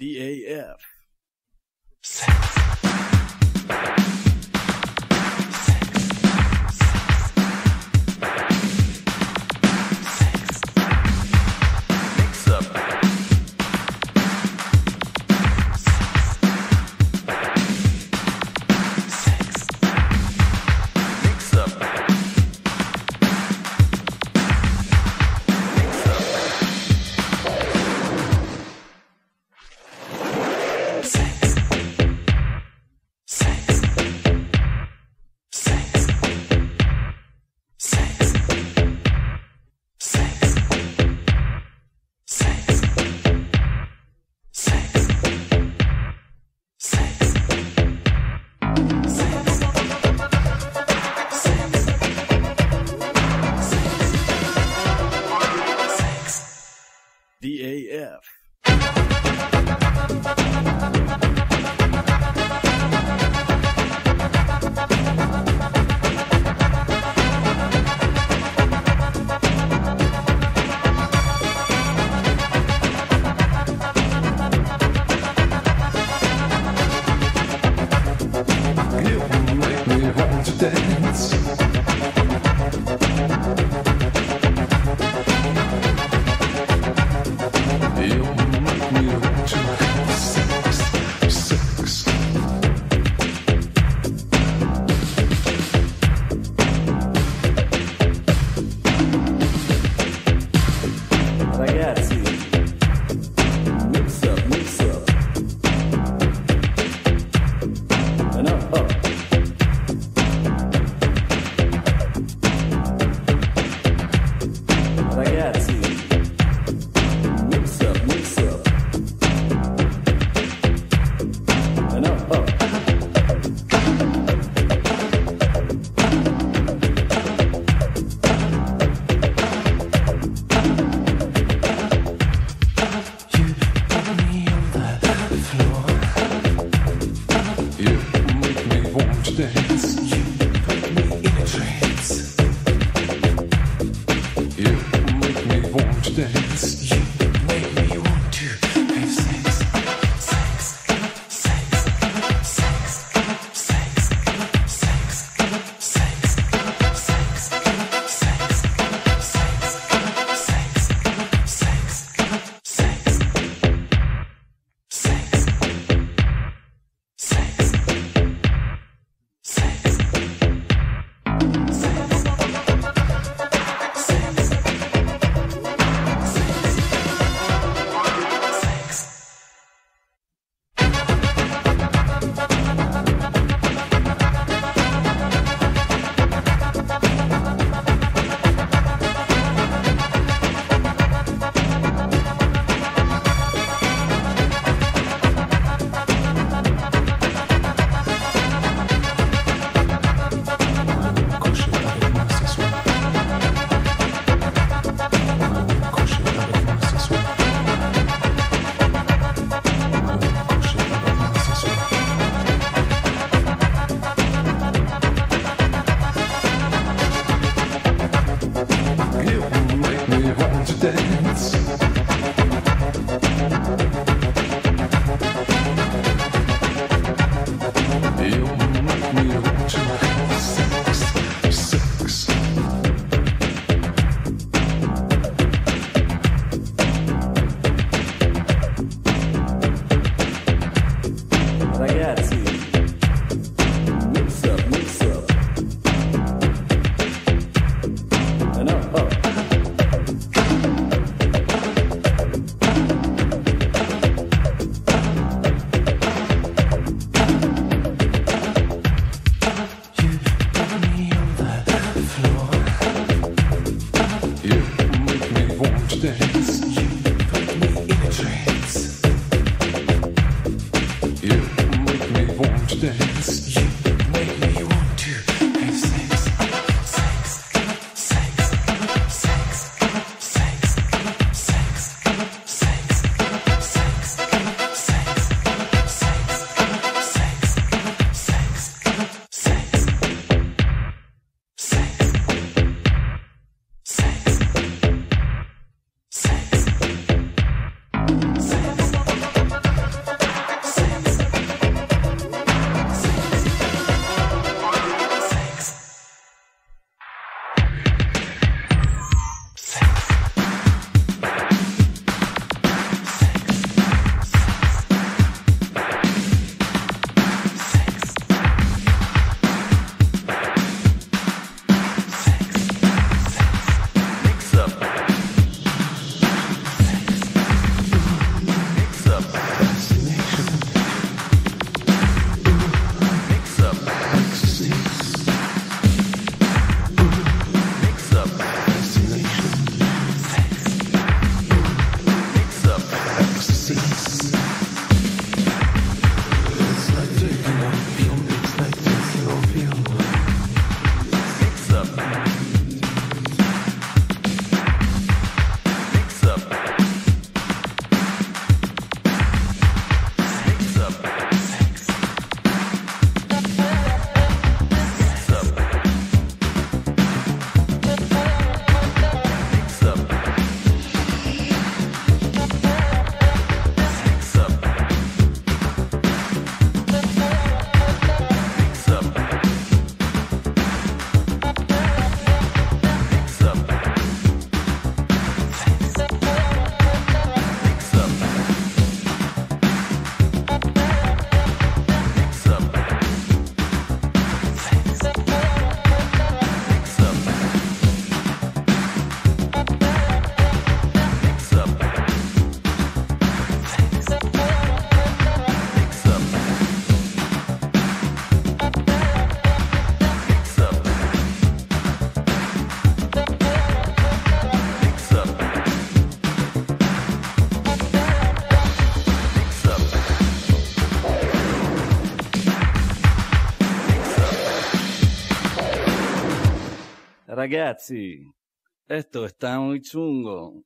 DAF. sense. Dance. Dance. Ragazzi, esto está muy chungo.